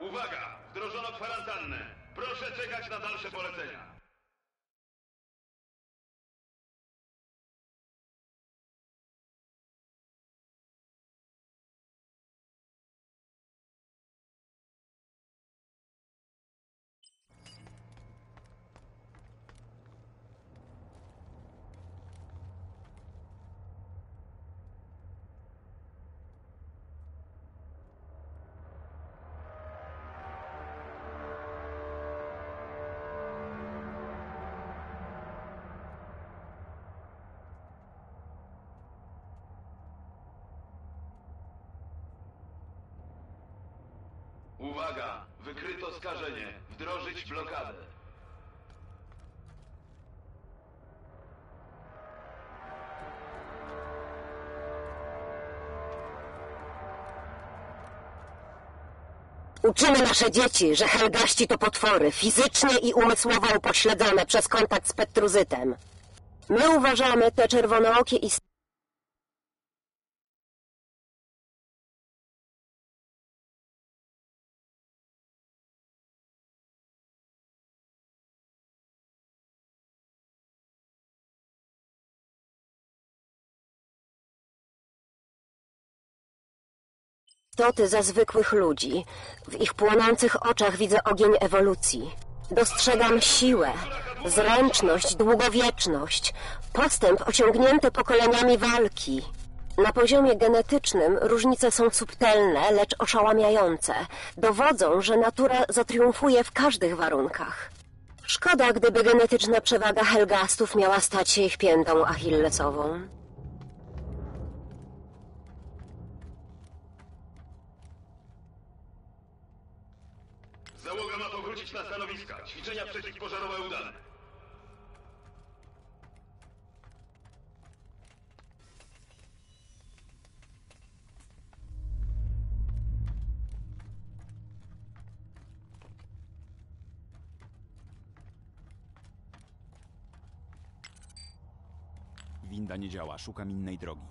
Uwaga! Wdrożono kwarantannę. Proszę czekać na dalsze polecenia. Wykryto skażenie. Wdrożyć blokadę. Uczymy nasze dzieci, że helgaści to potwory, fizycznie i umysłowo upośledzone przez kontakt z petruzytem. My uważamy te czerwonookie i istoty za zwykłych ludzi. W ich płonących oczach widzę ogień ewolucji. Dostrzegam siłę, zręczność, długowieczność, postęp osiągnięty pokoleniami walki. Na poziomie genetycznym różnice są subtelne, lecz oszałamiające. Dowodzą, że natura zatriumfuje w każdych warunkach. Szkoda, gdyby genetyczna przewaga Helgastów miała stać się ich piętą achillesową. Załoga ma powrócić na stanowiska. Ćwiczenia przeciwpożarowe udane. Winda nie działa, szukam innej drogi.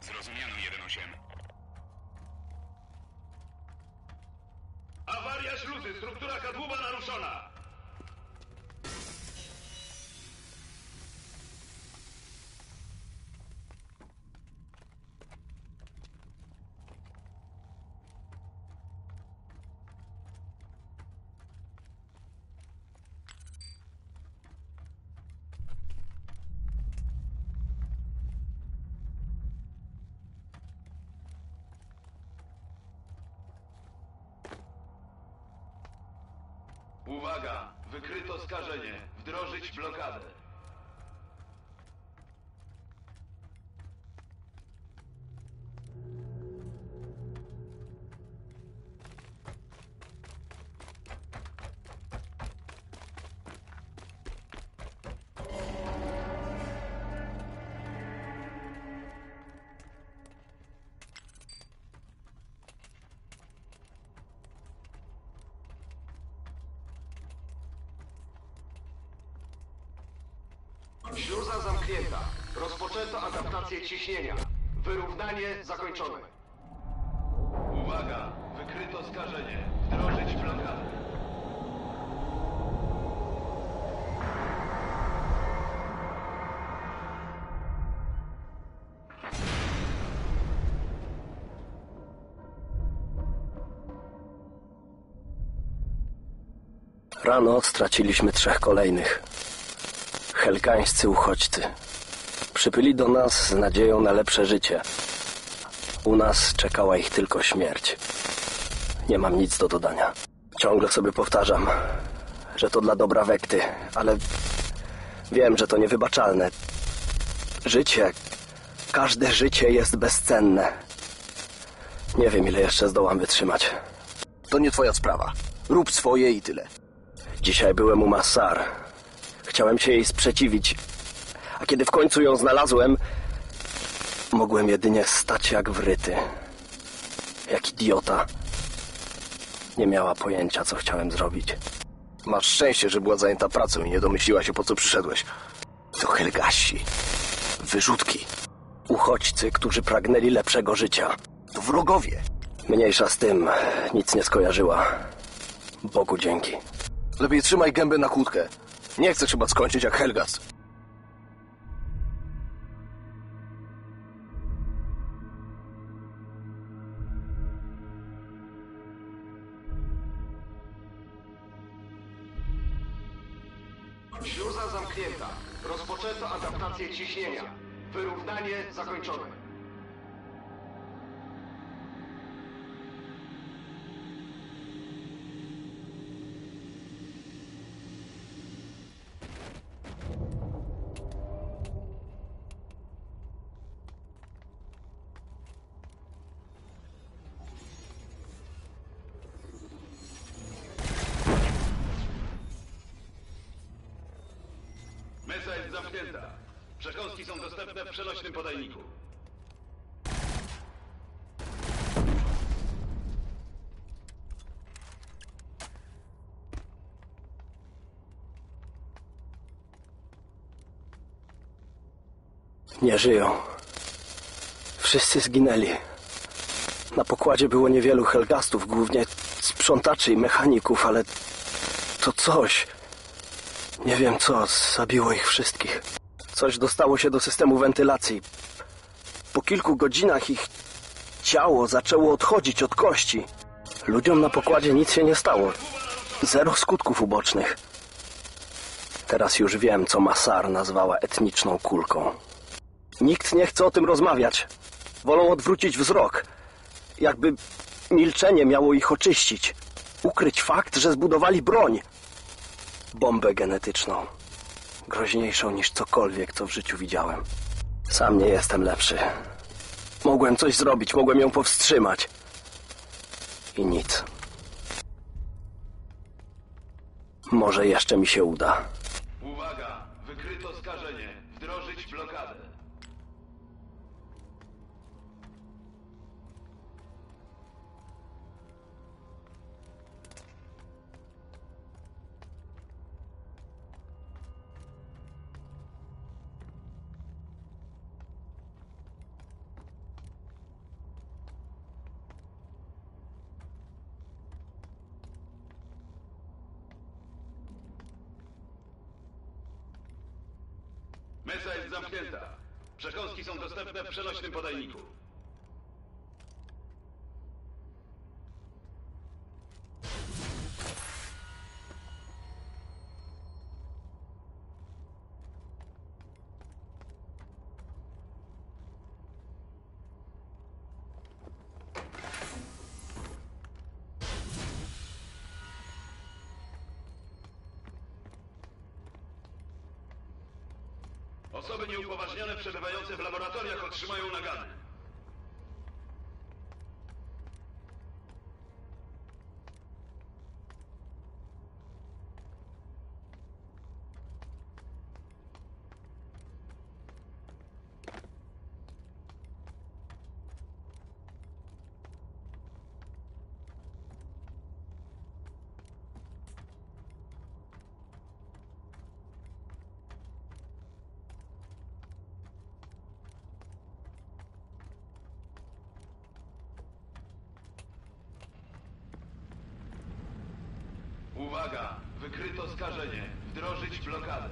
Zrozumiano 1-8. Awaria śluzy. Struktura kadłuba naruszona. Wdrożyć Rozpoczęto adaptację ciśnienia. Wyrównanie zakończone. Uwaga! Wykryto skażenie. Wdrożyć blokadę. Rano straciliśmy trzech kolejnych. Helgańscy uchodźcy. Przybyli do nas z nadzieją na lepsze życie. U nas czekała ich tylko śmierć. Nie mam nic do dodania. Ciągle sobie powtarzam, że to dla dobra Wekty, ale wiem, że to niewybaczalne. Życie, każde życie jest bezcenne. Nie wiem, ile jeszcze zdołam wytrzymać. To nie twoja sprawa. Rób swoje i tyle. Dzisiaj byłem u Massar. Chciałem się jej sprzeciwić, a kiedy w końcu ją znalazłem, mogłem jedynie stać jak wryty. Jak idiota. Nie miała pojęcia, co chciałem zrobić. Masz szczęście, że była zajęta pracą i nie domyśliła się, po co przyszedłeś. To Helgasi. Wyrzutki. Uchodźcy, którzy pragnęli lepszego życia. To wrogowie. Mniejsza z tym, nic nie skojarzyła. Bogu dzięki. Lepiej trzymaj gębę na kłódkę. Nie chcę chyba skończyć jak Helgas. Ciśnienia. Wyrównanie zakończone. Mesa jest zamknięta. Przekąski są dostępne w podajniku. Nie żyją. Wszyscy zginęli. Na pokładzie było niewielu helgastów, głównie sprzątaczy i mechaników, ale to coś. Nie wiem co, zabiło ich wszystkich. Coś dostało się do systemu wentylacji. Po kilku godzinach ich ciało zaczęło odchodzić od kości. Ludziom na pokładzie nic się nie stało. Zero skutków ubocznych. Teraz już wiem, co Masar nazwała etniczną kulką. Nikt nie chce o tym rozmawiać. Wolą odwrócić wzrok. Jakby milczenie miało ich oczyścić. Ukryć fakt, że zbudowali broń. Bombę genetyczną. Groźniejszą niż cokolwiek, co w życiu widziałem. Sam nie jestem lepszy. Mogłem coś zrobić, mogłem ją powstrzymać. I nic. Może jeszcze mi się uda. Osoby nieupoważnione przebywające w laboratoriach otrzymają nagany. Uwaga! Wykryto skażenie. Wdrożyć blokadę.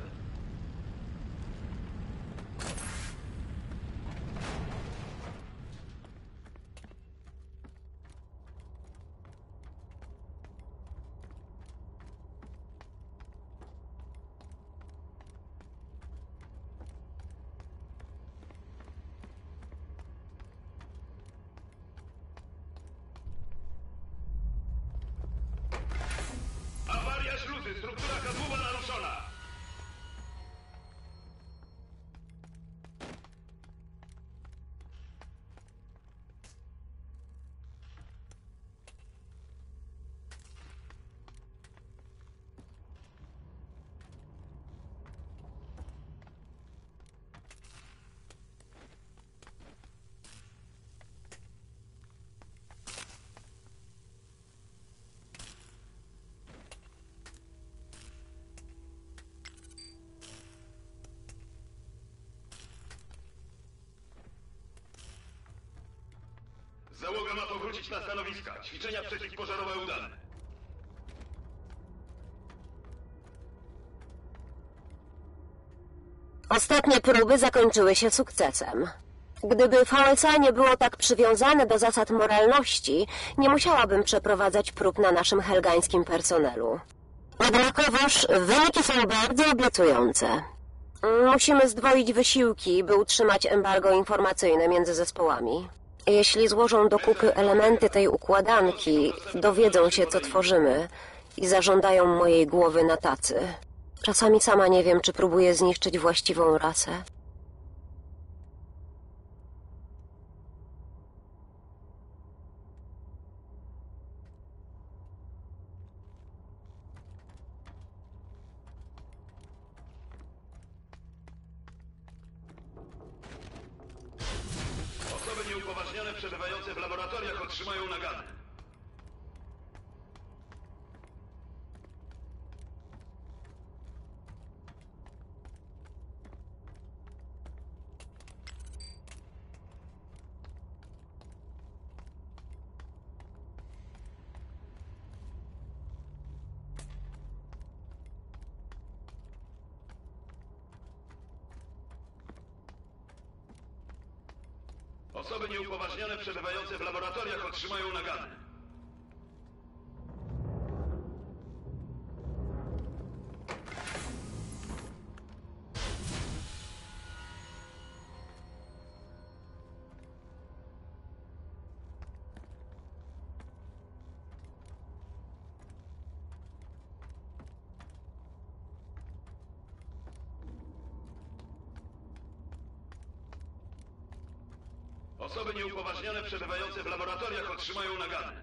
Awaria śluzy. Struktura kadłuba naruszona. Załoga ma powrócić na stanowiska. Ćwiczenia przeciwpożarowe udane. Ostatnie próby zakończyły się sukcesem. Gdyby VSA nie było tak przywiązane do zasad moralności, nie musiałabym przeprowadzać prób na naszym helgańskim personelu. Jednakowoż wyniki są bardzo obiecujące. Musimy zdwoić wysiłki, by utrzymać embargo informacyjne między zespołami. Jeśli złożą do kupy elementy tej układanki, dowiedzą się, co tworzymy i zażądają mojej głowy na tacy. Czasami sama nie wiem, czy próbuję zniszczyć właściwą rasę. Osoby nieupoważnione przebywające w laboratoriach otrzymają nagany. Osoby nieupoważnione przebywające w laboratoriach otrzymają nagany. Osoby nieupoważnione przebywające w laboratoriach otrzymają nagany.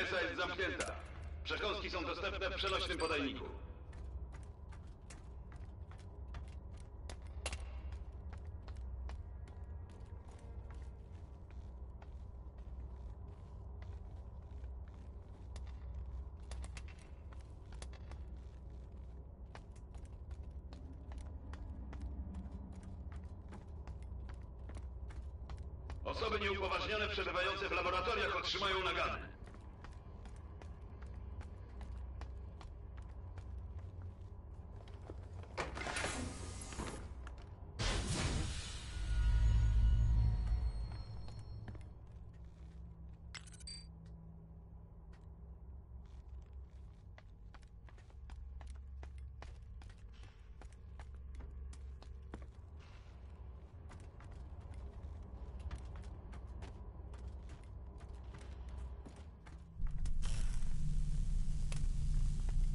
Mesa jest zamknięta. Przekąski są dostępne w przenośnym podajniku. Osoby nieupoważnione przebywające w laboratoriach otrzymają nagany.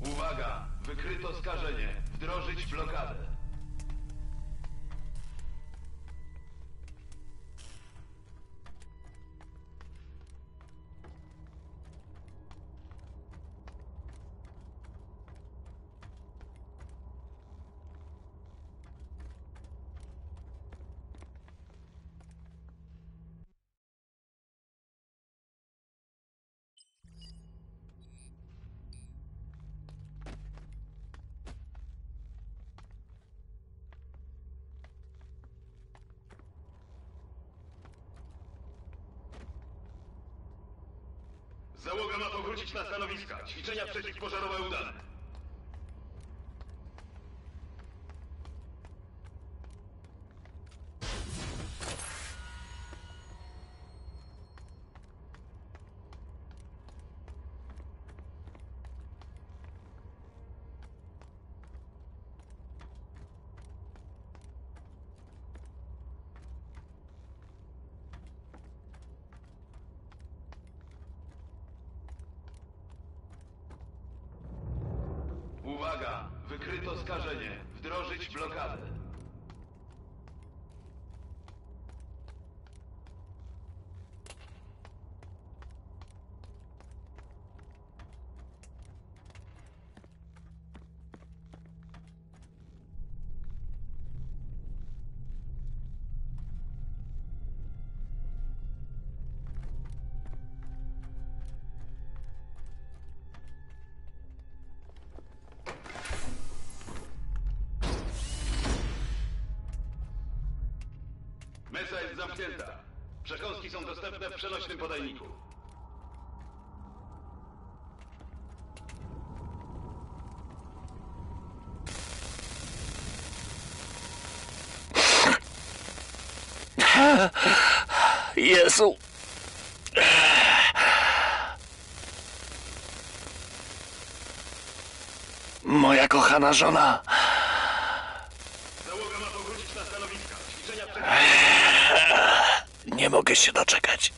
Uwaga! Wykryto skażenie. Wdrożyć blokadę. Załoga ma powrócić na stanowiska. Ćwiczenia przeciwpożarowe udane. Uwaga! Wykryto skażenie. Wdrożyć blokadę. Mesa jest zamknięta. Przekąski są dostępne w przenośnym podajniku. Jezu! Moja kochana żona. Załoga ma powrócić na stanowiska. Ćwiczenia przed... Nie mogę się doczekać,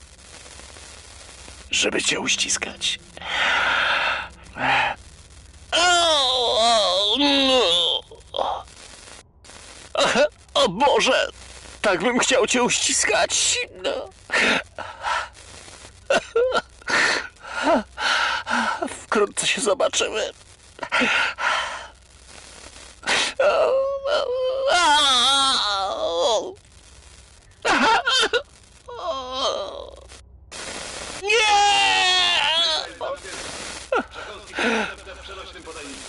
żeby cię uściskać. O Boże, tak bym chciał cię uściskać. No. Wkrótce się zobaczymy. Nie! Przekąski są dostępne w przenośnym podajniku.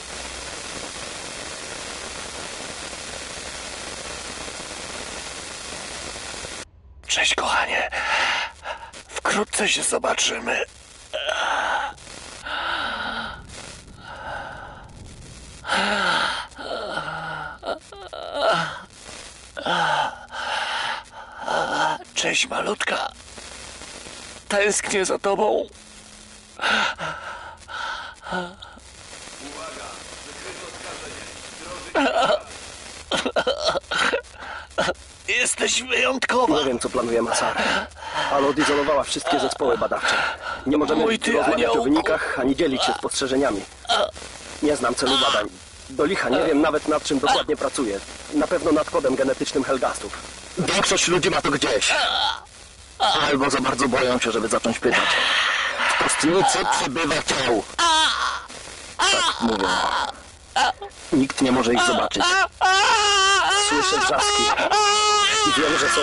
Cześć, kochanie. Wkrótce się zobaczymy. Cześć, malutka. Tęsknię za tobą. Uwaga! Wykryto skażenie. Jesteś wyjątkowa. Nie wiem, co planuje Masara, ale odizolowała wszystkie zespoły badawcze. Nie możemy Mój ty rozmawiać o wynikach, ani dzielić się spostrzeżeniami. Nie znam celu badań. Do licha nie wiem nawet nad czym dokładnie pracuje. Na pewno nad kodem genetycznym Helgastów. Większość ludzi ma to gdzieś. Albo za bardzo boją się, żeby zacząć pytać. W kostnicy przybywa ciał. Tak mówią. Nikt nie może ich zobaczyć. Słyszę wrzaski. I wiem, że są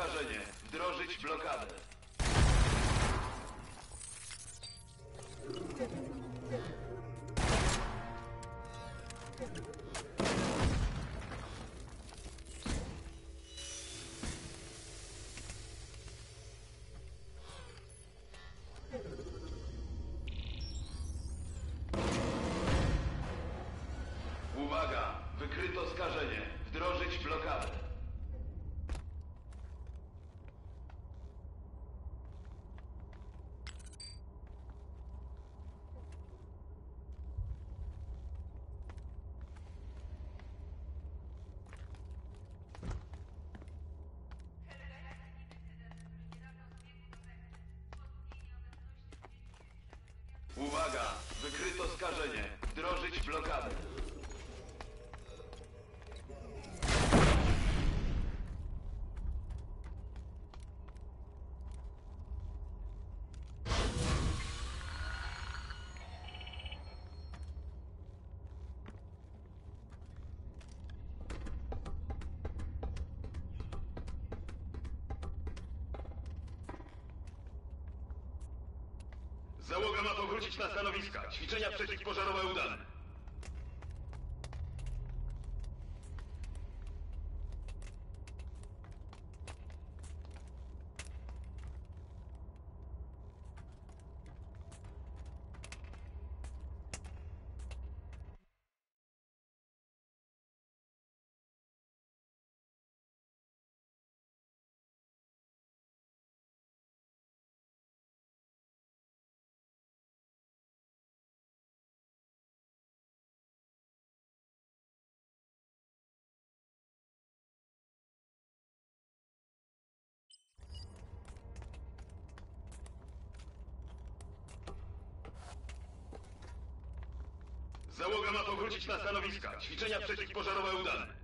Wykryto skażenie. Wdrożyć blokadę. Uwaga! Wykryto skażenie. Wdrożyć blokadę. Wykryto skażenie. Wdrożyć Załoga ma powrócić na stanowiska. Ćwiczenia przeciwpożarowe udane. Załoga ma powrócić na stanowiska. Ćwiczenia przeciwpożarowe udane.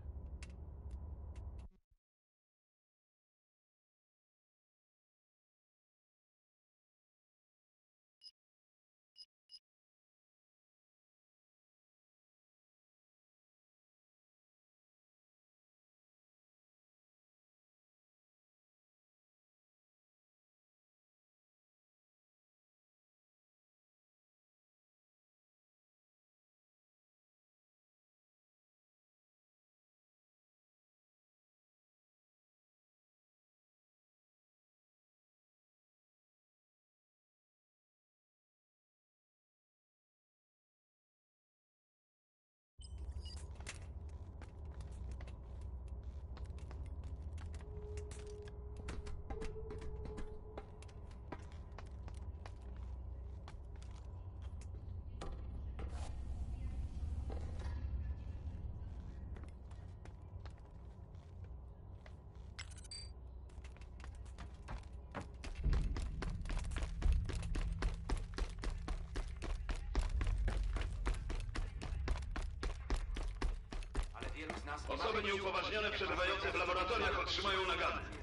Osoby nieupoważnione przebywające w laboratoriach otrzymają nagany.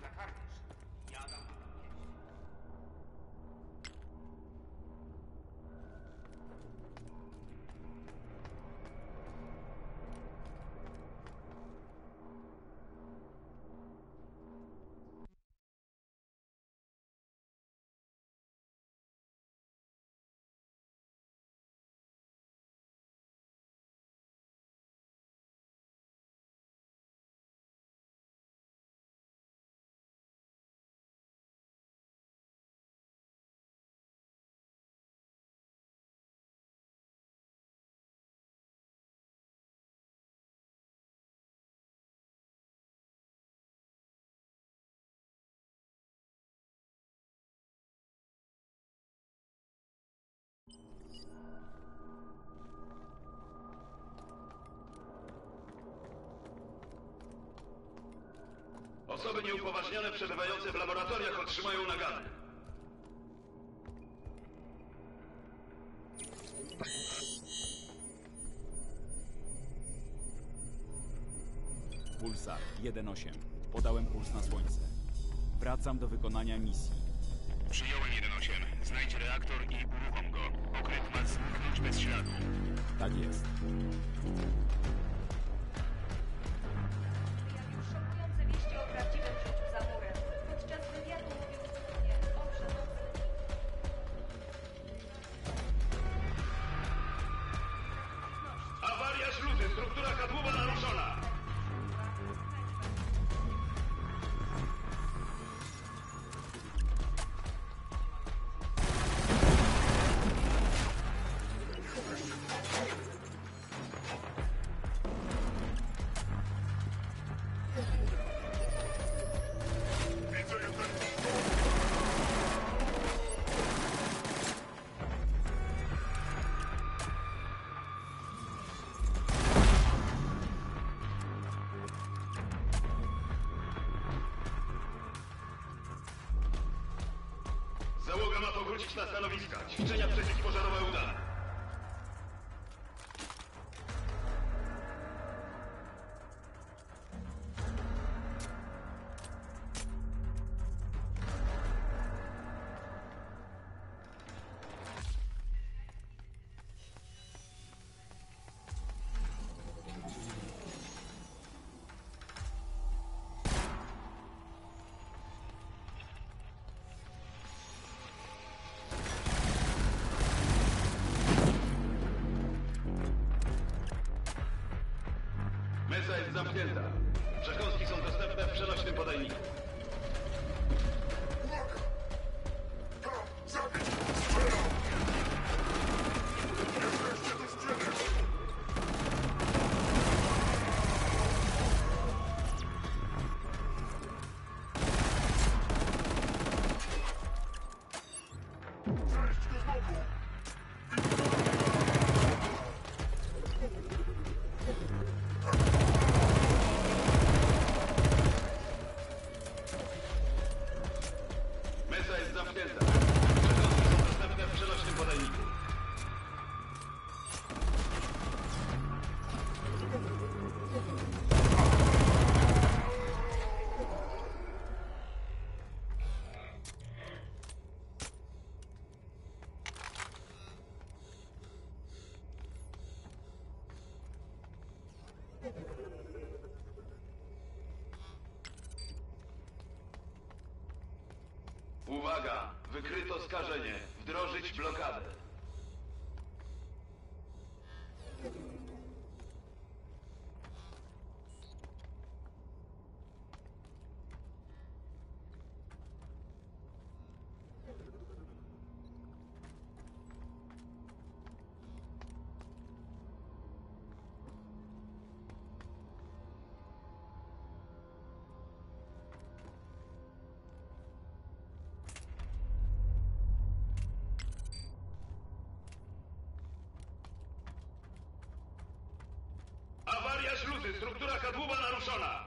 Osoby nieupoważnione przebywające w laboratoriach otrzymają nagany. Pulsar 1.8. Podałem kurs na słońce. Wracam do wykonania misji. Przyjąłem 1-8. Znajdź reaktor i uruchom go. Okręt ma zniknąć bez śladu. Tak jest. Powrócić na stanowiska. Ćwiczenia przeciwpożarowe udane. Wykryto skażenie. Wdrożyć blokadę. Awaria śluzy. Struktura kadłuba naruszona.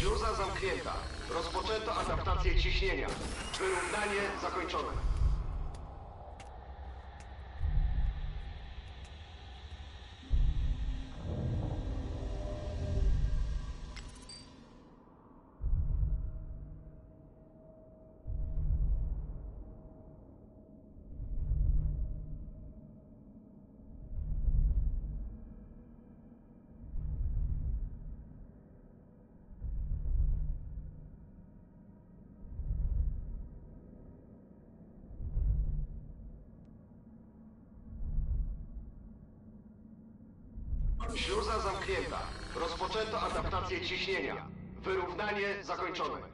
Śluza zamknięta. Rozpoczęto adaptację ciśnienia. Wyrównanie zakończone. Śluza zamknięta. Rozpoczęto adaptację ciśnienia. Wyrównanie zakończone.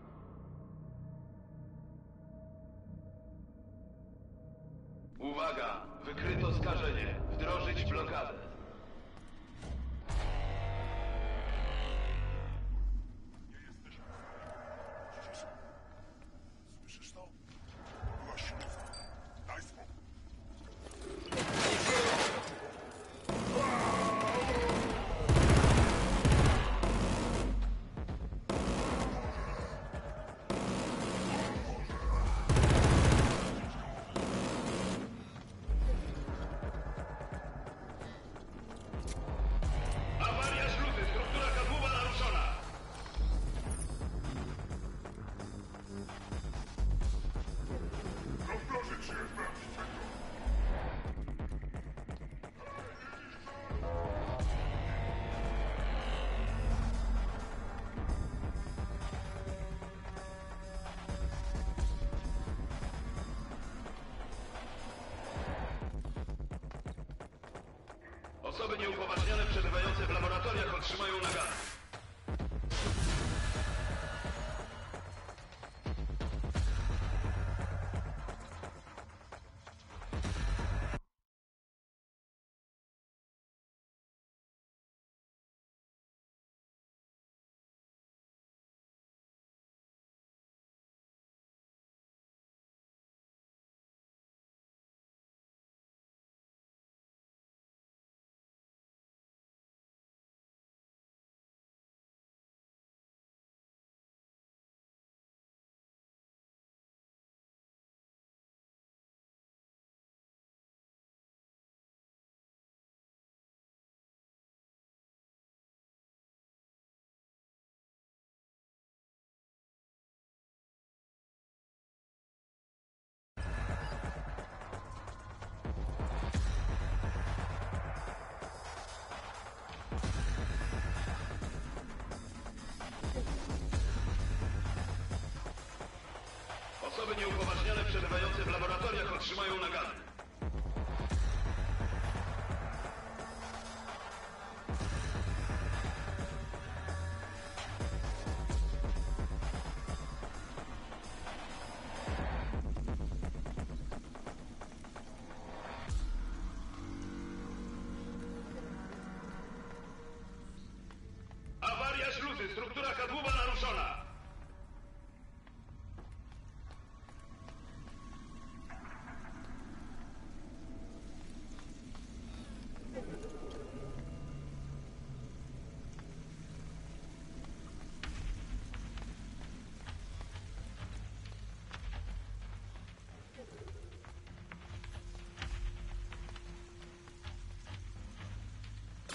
Osoby nieupoważnione przebywające w laboratoriach otrzymają nagany. Nieupoważnione przebywające w laboratoriach otrzymają nagany.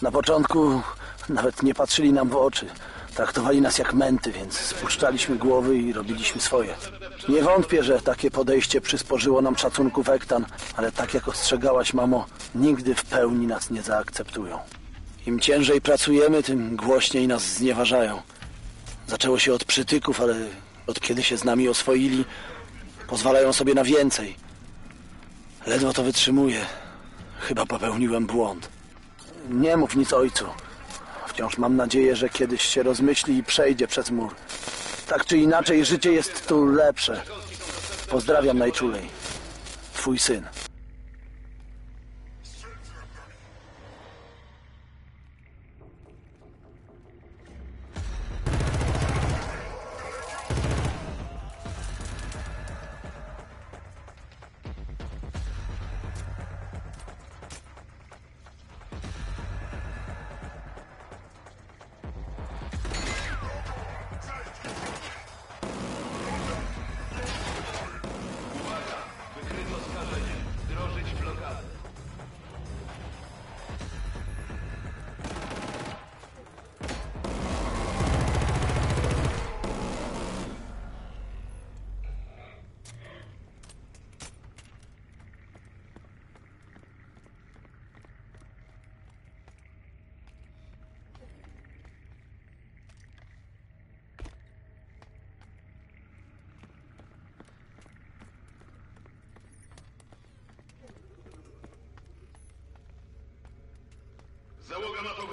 Na początku nawet nie patrzyli nam w oczy. Traktowali nas jak męty, więc spuszczaliśmy głowy i robiliśmy swoje. Nie wątpię, że takie podejście przysporzyło nam szacunku Wektan, ale tak jak ostrzegałaś, mamo, nigdy w pełni nas nie zaakceptują. Im ciężej pracujemy, tym głośniej nas znieważają. Zaczęło się od przytyków, ale od kiedy się z nami oswoili, pozwalają sobie na więcej. Ledwo to wytrzymuję. Chyba popełniłem błąd. Nie mów nic ojcu. Wciąż mam nadzieję, że kiedyś się rozmyśli i przejdzie przez mur. Tak czy inaczej, życie jest tu lepsze. Pozdrawiam najczulej. Twój syn.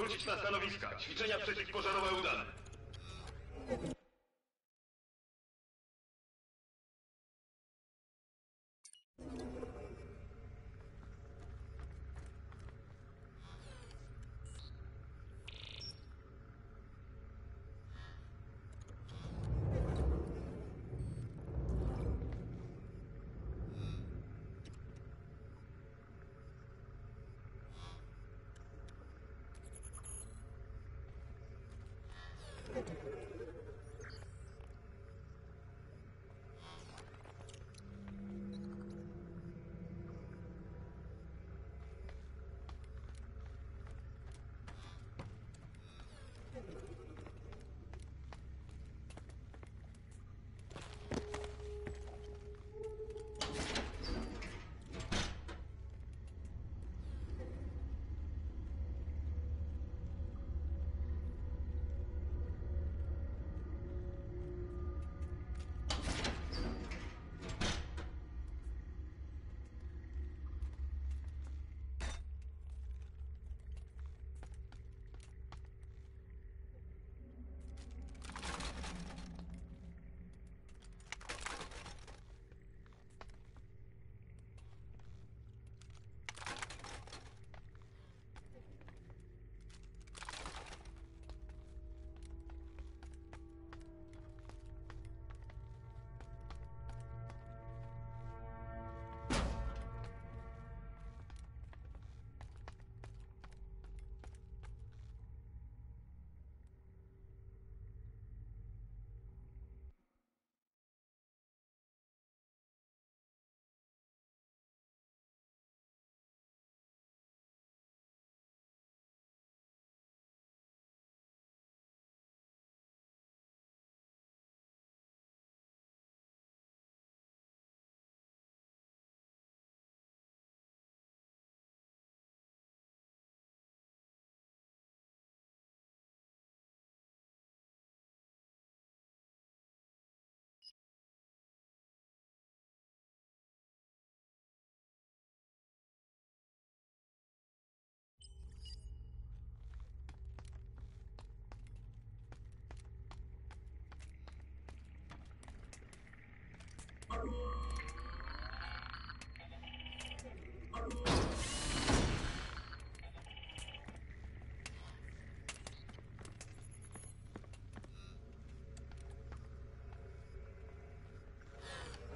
Powrócić na stanowiska. Ćwiczenia przeciwpożarowe udane.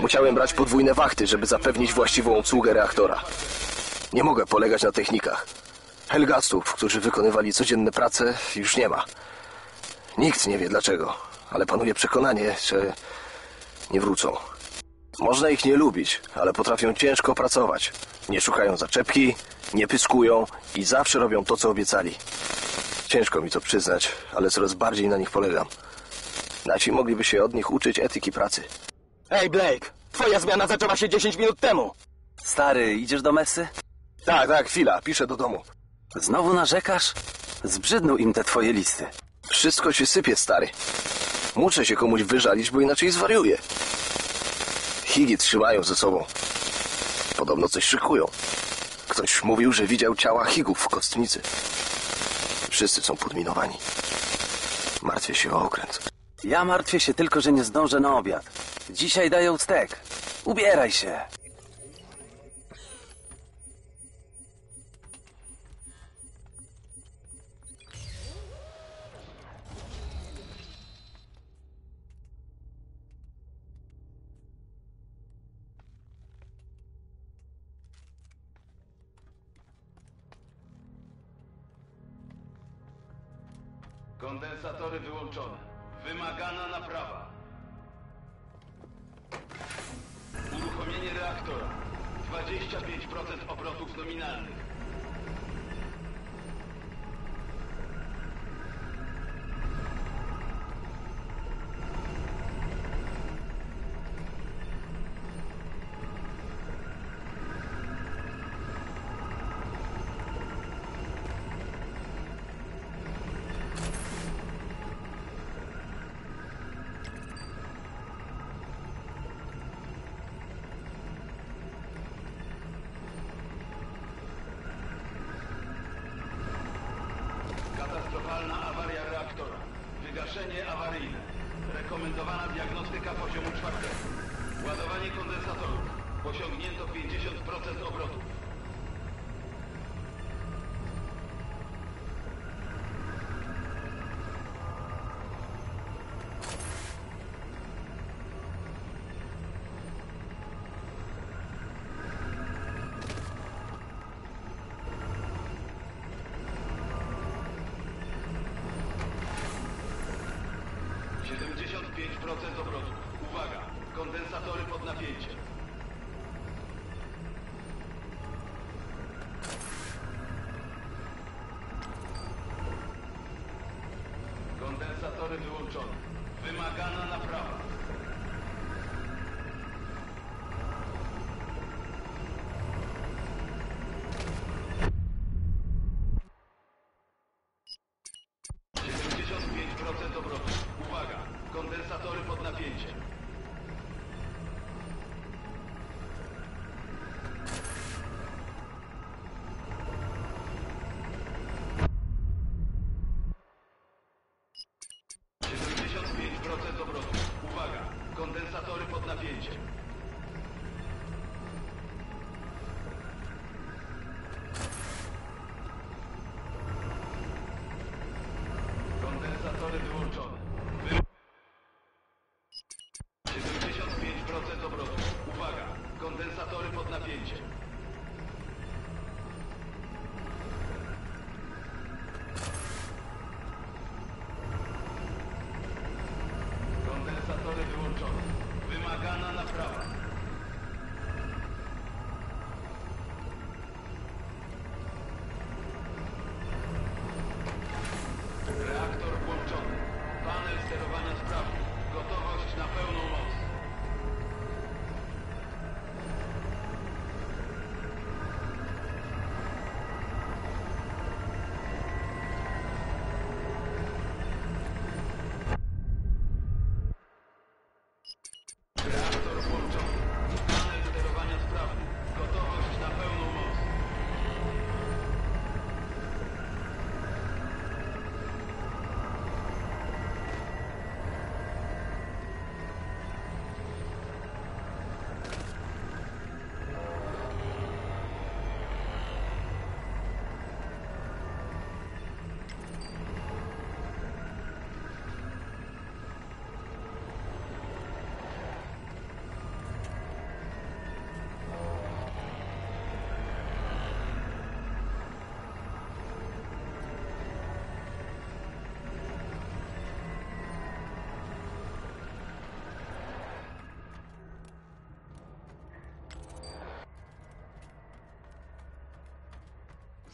Musiałem brać podwójne wachty, żeby zapewnić właściwą obsługę reaktora. Nie mogę polegać na technikach. Helgastów, którzy wykonywali codzienne prace, już nie ma. Nikt nie wie dlaczego, ale panuje przekonanie, że nie wrócą. Można ich nie lubić, ale potrafią ciężko pracować. Nie szukają zaczepki, nie pyskują i zawsze robią to, co obiecali. Ciężko mi to przyznać, ale coraz bardziej na nich polegam. Nasi mogliby się od nich uczyć etyki pracy. Ej, Blake, twoja zmiana zaczęła się 10 minut temu. Stary, idziesz do Messy? Tak, tak, chwila, piszę do domu. Znowu narzekasz? Zbrzydną im te twoje listy. Wszystko się sypie, stary. Muszę się komuś wyżalić, bo inaczej zwariuję. Higi trzymają ze sobą. Podobno coś szykują. Ktoś mówił, że widział ciała Higów w kostnicy. Wszyscy są podminowani. Martwię się o okręt. Ja martwię się tylko, że nie zdążę na obiad. Dzisiaj dają stek. Ubieraj się.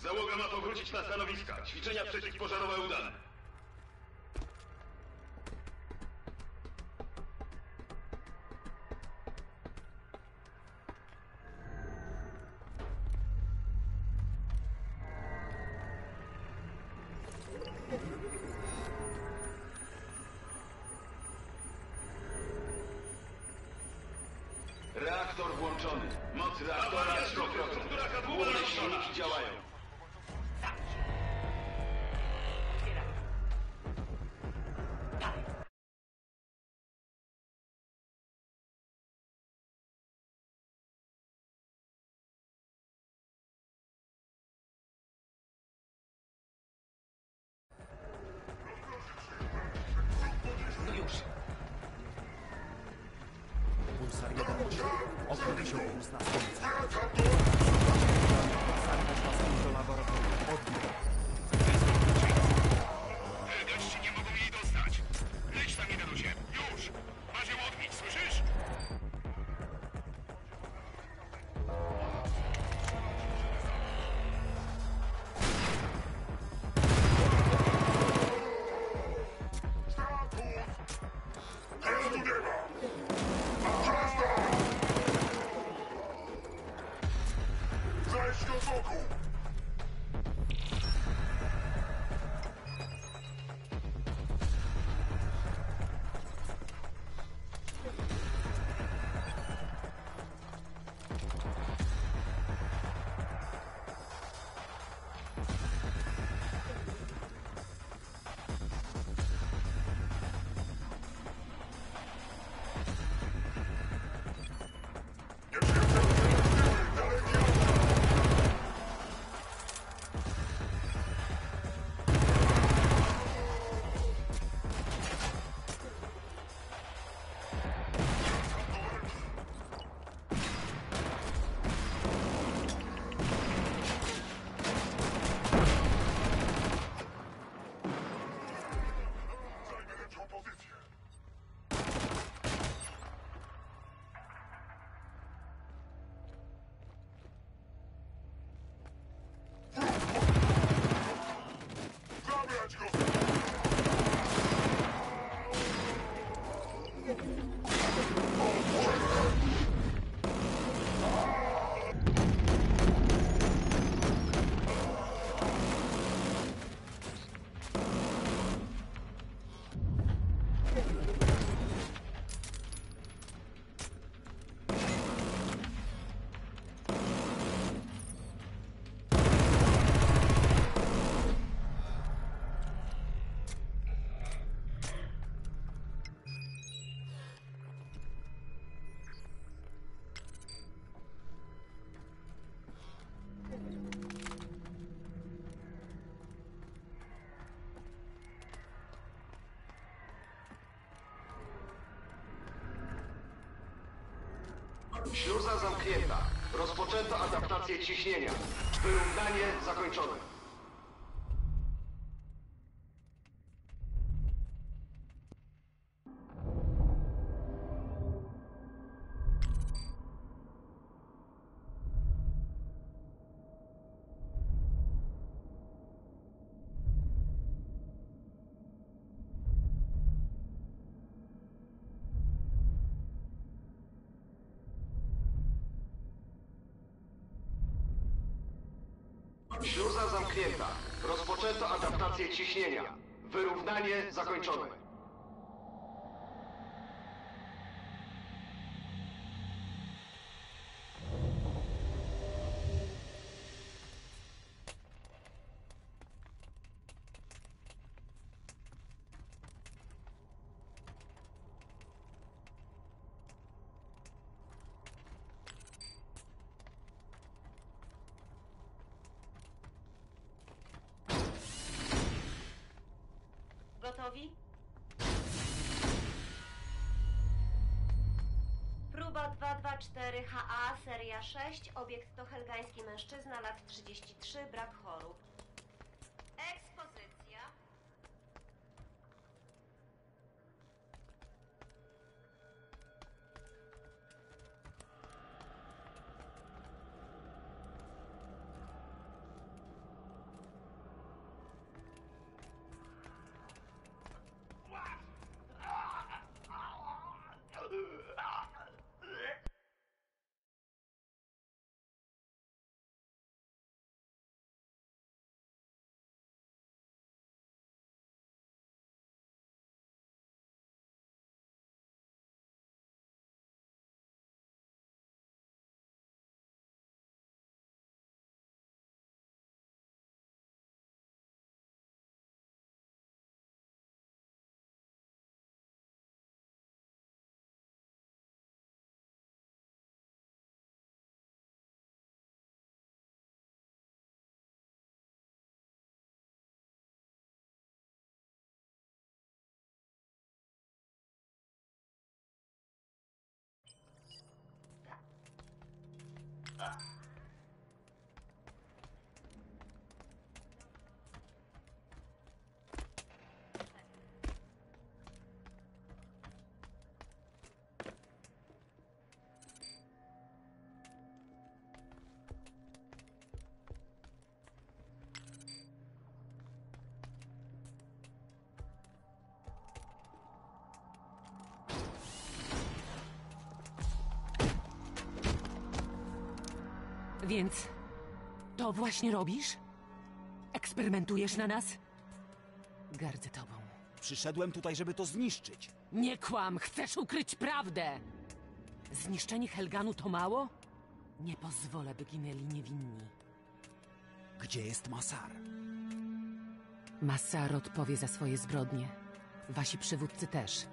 Załoga ma powrócić na stanowiska. Ćwiczenia przeciwpożarowe udane. Śluza zamknięta. Rozpoczęto adaptację ciśnienia. Wyrównanie zakończone. Śluza zamknięta. Rozpoczęto adaptację ciśnienia. Wyrównanie zakończone. 224 HA, seria 6. Obiekt to helgański mężczyzna, lat 33, brak chorób. Więc to właśnie robisz? Eksperymentujesz na nas? Gardzę tobą. Przyszedłem tutaj, żeby to zniszczyć. Nie kłam, chcesz ukryć prawdę! Zniszczenie Helganu to mało? Nie pozwolę, by ginęli niewinni. Gdzie jest Masar? Massar odpowie za swoje zbrodnie. Wasi przywódcy też.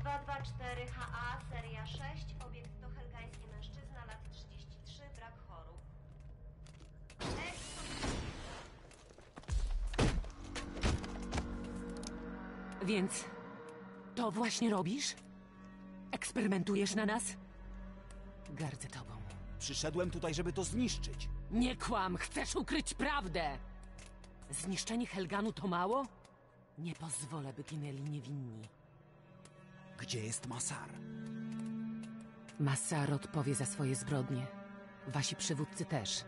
0224 HA, seria 6, obiekt to helgański mężczyzna, lat 33, brak chorób. Więc to właśnie robisz? Eksperymentujesz na nas? Gardzę tobą. Przyszedłem tutaj, żeby to zniszczyć. Nie kłam, chcesz ukryć prawdę! Zniszczenie Helganu to mało? Nie pozwolę, by ginęli niewinni. Gdzie jest Masar? Massar odpowie za swoje zbrodnie. Wasi przywódcy też.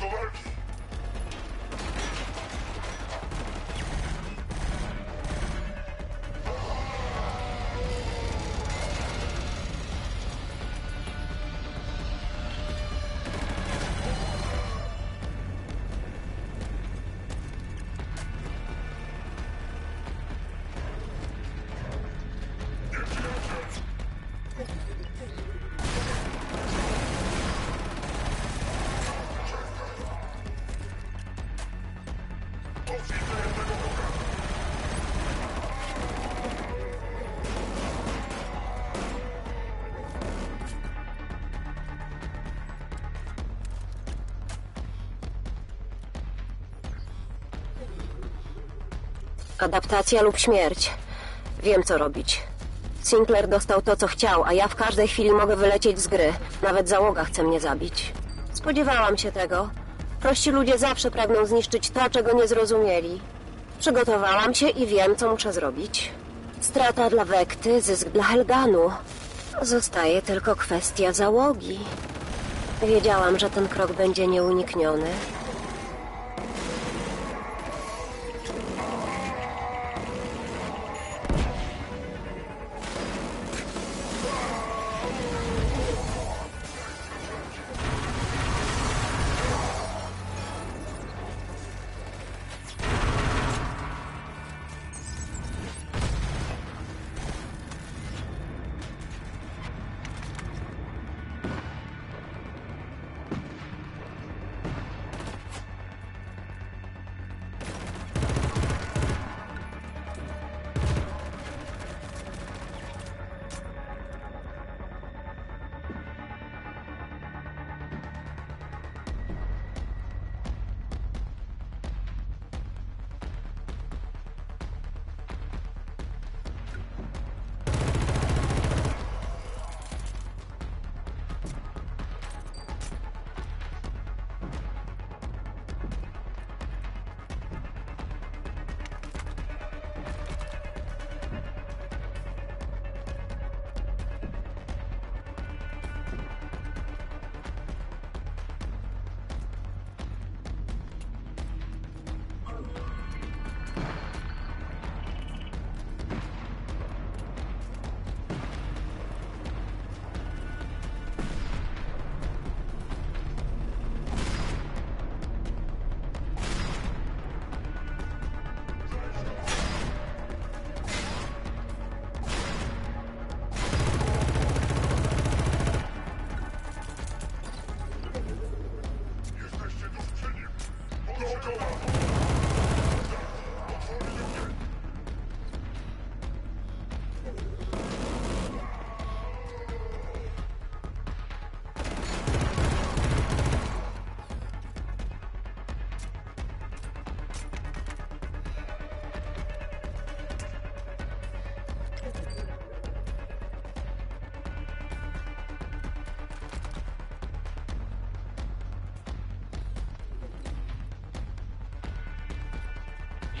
Alert! Adaptacja lub śmierć. Wiem, co robić. Sinclair dostał to, co chciał, a ja w każdej chwili mogę wylecieć z gry. Nawet załoga chce mnie zabić. Spodziewałam się tego. Prości ludzie zawsze pragną zniszczyć to, czego nie zrozumieli. Przygotowałam się i wiem, co muszę zrobić. Strata dla Wekty, zysk dla Helganu. Zostaje tylko kwestia załogi. Wiedziałam, że ten krok będzie nieunikniony.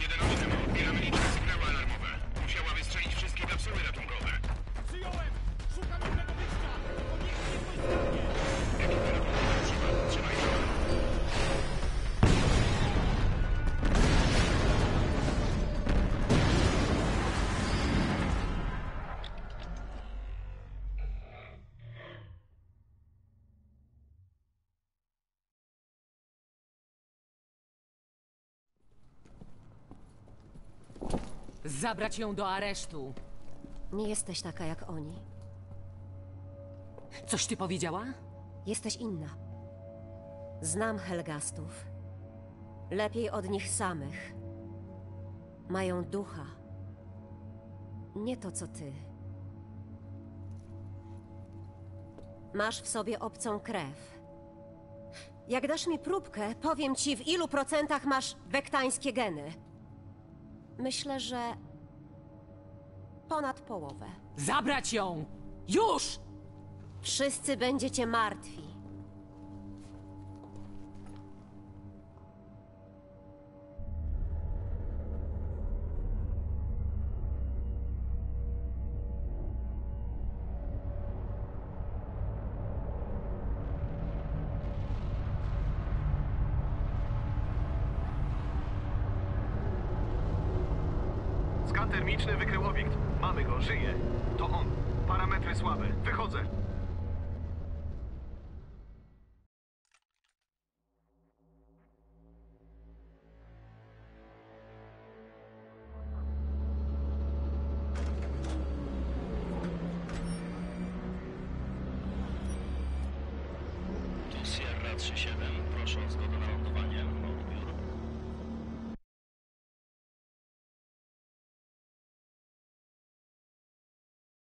Jeden Zabrać ją do aresztu. Nie jesteś taka jak oni. Coś ty powiedziała? Jesteś inna. Znam Helgastów. Lepiej od nich samych. Mają ducha. Nie to, co ty. Masz w sobie obcą krew. Jak dasz mi próbkę, powiem ci, w ilu procentach masz wektańskie geny. Myślę, że ponad połowę. Zabrać ją! Już! Wszyscy będziecie martwi.